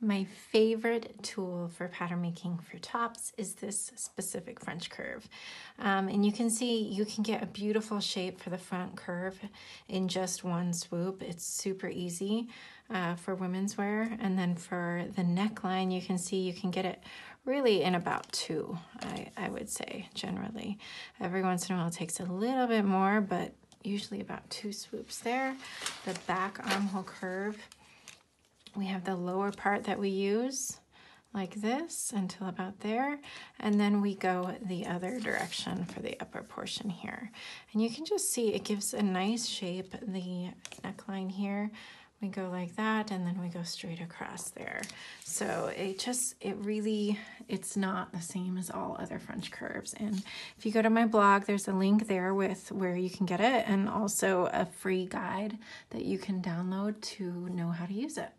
My favorite tool for pattern making for tops is this specific French curve. Um, and you can see you can get a beautiful shape for the front curve in just one swoop. It's super easy uh, for women's wear. And then for the neckline, you can see you can get it really in about two, I, I would say, generally. Every once in a while it takes a little bit more, but usually about two swoops there. The back armhole curve we have the lower part that we use like this until about there and then we go the other direction for the upper portion here. And you can just see it gives a nice shape the neckline here. We go like that and then we go straight across there. So it just it really it's not the same as all other french curves. And if you go to my blog there's a link there with where you can get it and also a free guide that you can download to know how to use it